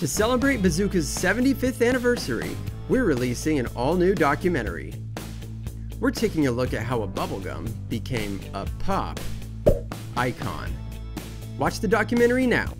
To celebrate Bazooka's 75th anniversary, we're releasing an all new documentary. We're taking a look at how a bubblegum became a pop icon. Watch the documentary now.